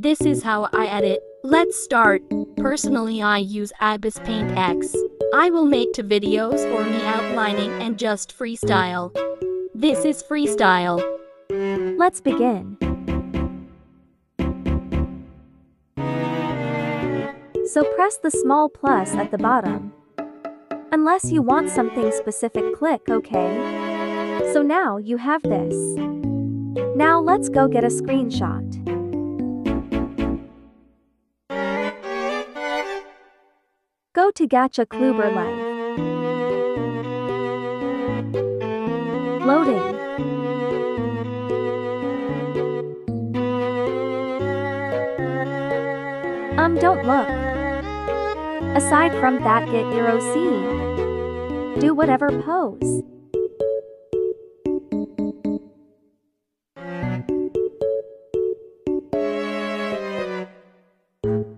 This is how I edit. Let's start. Personally I use Ibis Paint X. I will make two videos for me outlining and just freestyle. This is freestyle. Let's begin. So press the small plus at the bottom. Unless you want something specific click OK. So now you have this. Now let's go get a screenshot. To Gacha Kluber Life. Loading. Um, don't look. Aside from that, get your OC. Do whatever pose.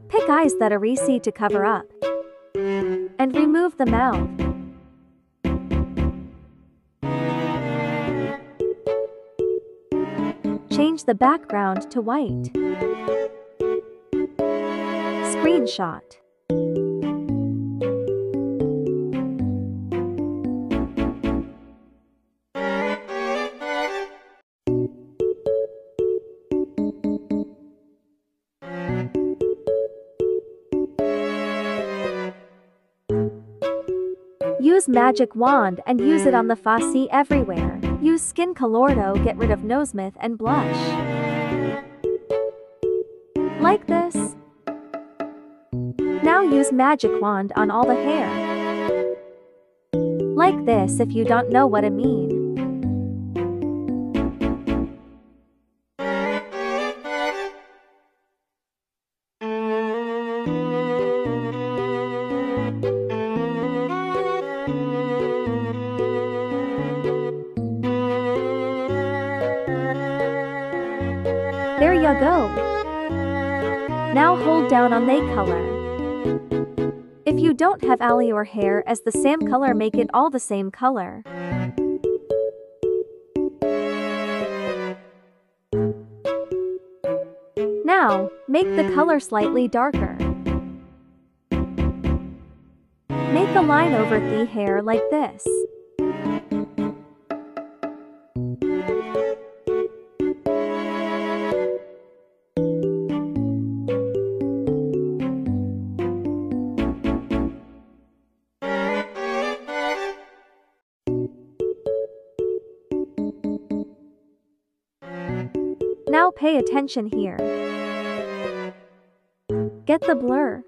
Pick eyes that are easy to cover up. And remove the mouth. Change the background to white. Screenshot. Magic wand and use it on the Fossey everywhere. Use skin colordo get rid of nosemouth and blush. Like this. Now use magic wand on all the hair. Like this if you don't know what I mean. Go. Now hold down on they color. If you don't have alley or hair as the same color make it all the same color. Now, make the color slightly darker. Make a line over the hair like this. Now pay attention here. Get the blur.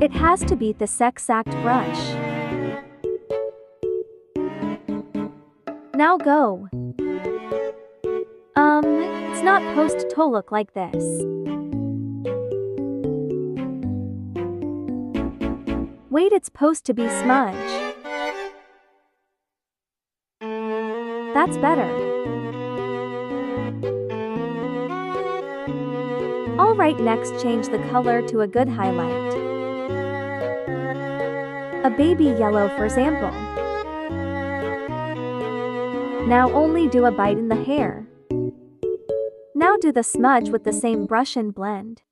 It has to be the exact brush. Now go. Um, it's not post to look like this. Wait, it's supposed to be smudge. That's better. Alright next change the color to a good highlight. A baby yellow for example. Now only do a bite in the hair. Now do the smudge with the same brush and blend.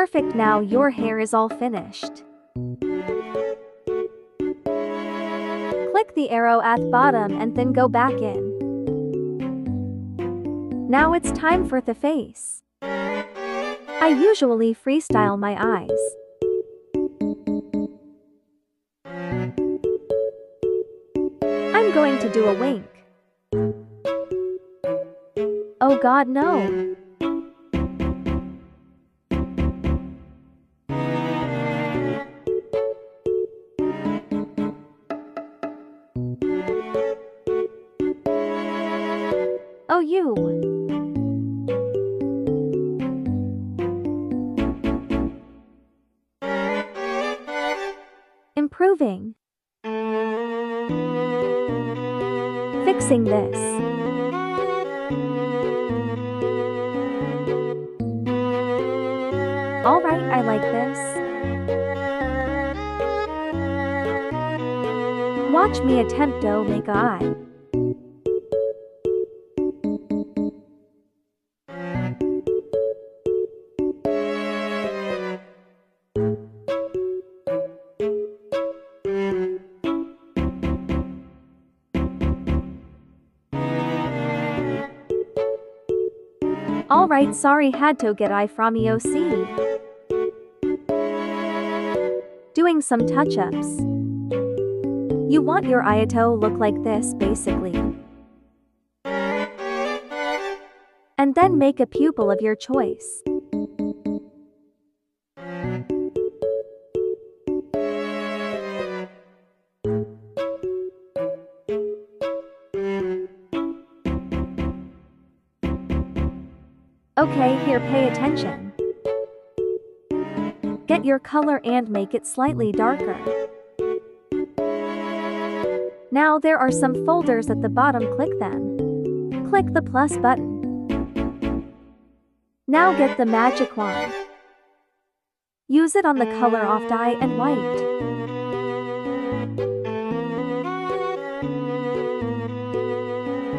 Perfect now your hair is all finished. Click the arrow at bottom and then go back in. Now it's time for the face. I usually freestyle my eyes. I'm going to do a wink. Oh god no. Improving. Fixing this. Alright, I like this. Watch me attempt to make a eye. Alright, sorry had to get I from EOC. Doing some touch-ups. You want your Ayato look like this, basically. And then make a pupil of your choice. Okay, here pay attention. Get your color and make it slightly darker. Now there are some folders at the bottom, click them. Click the plus button. Now get the magic wand. Use it on the color off dye and white.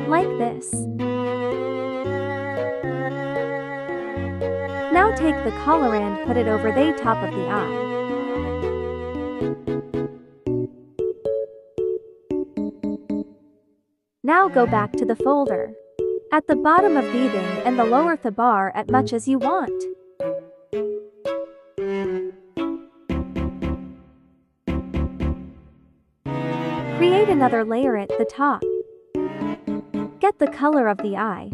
Like this. Take the color and put it over the top of the eye. Now go back to the folder. At the bottom of the breathing and the lower the bar at much as you want. Create another layer at the top. Get the color of the eye.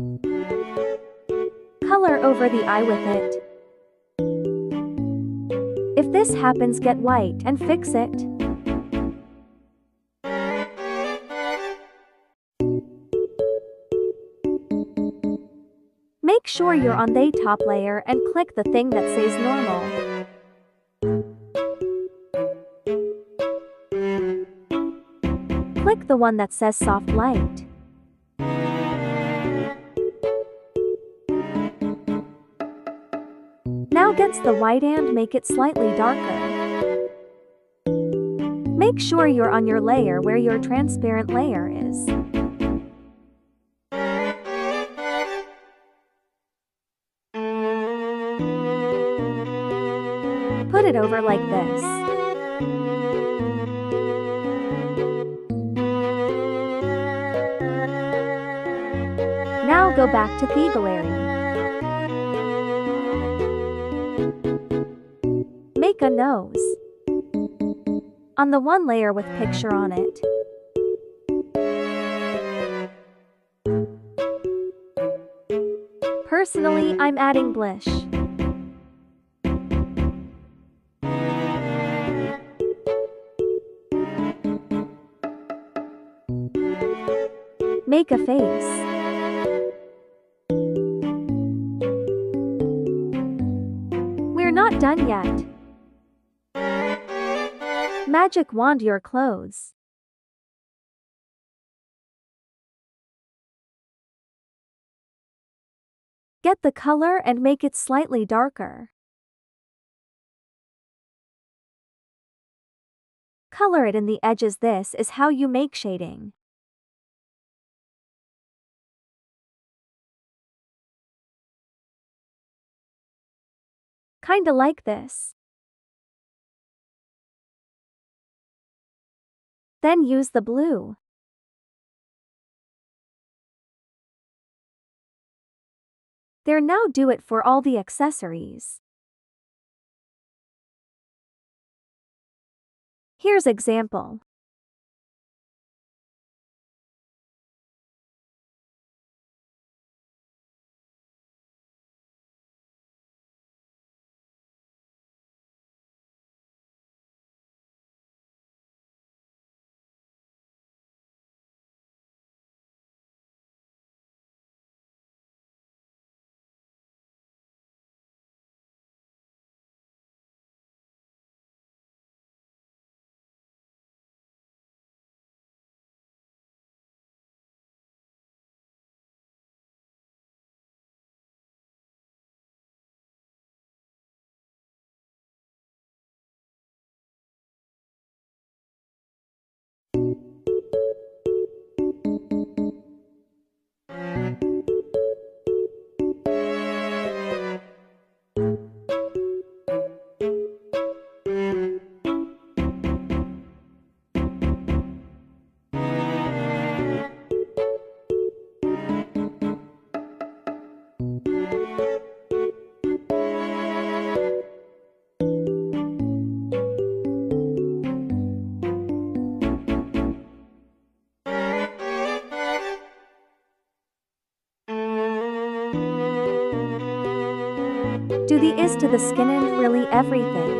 Color over the eye with it. This happens get white and fix it. Make sure you're on the top layer and click the thing that says normal. Click the one that says soft light. Gets the white and make it slightly darker. Make sure you're on your layer where your transparent layer is. Put it over like this. Now go back to Thegalary. A nose. On the one layer with picture on it. Personally, I'm adding blish. Make a face. We're not done yet. Magic wand your clothes. Get the color and make it slightly darker. Color it in the edges. This is how you make shading. Kinda like this. Then use the blue. There now do it for all the accessories. Here's example. The is to the skin and really everything?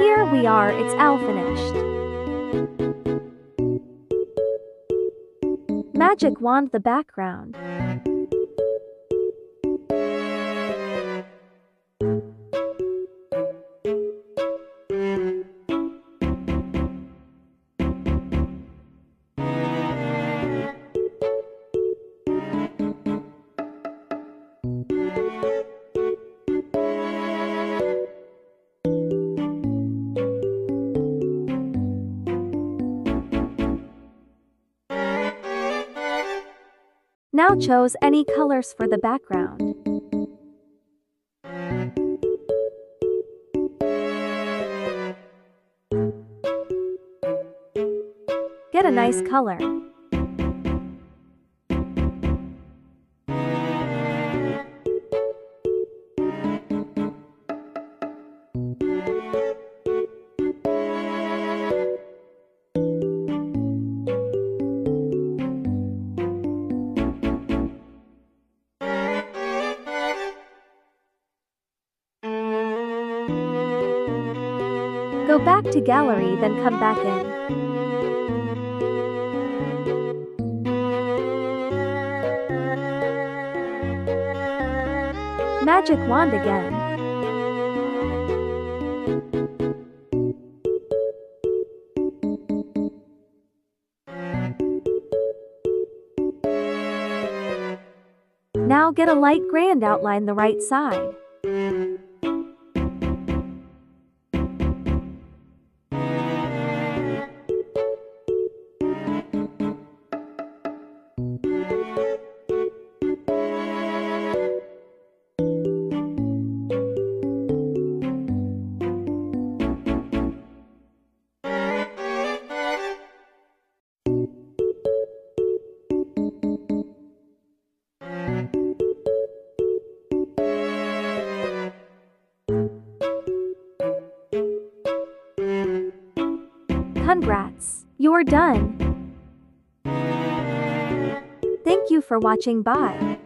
Here we are, it's all finished. Magic wand the background. Now chose any colors for the background. Get a nice color. Go back to gallery then come back in. Magic wand again. Now get a light gray and outline the right side. You're done! Thank you for watching bye.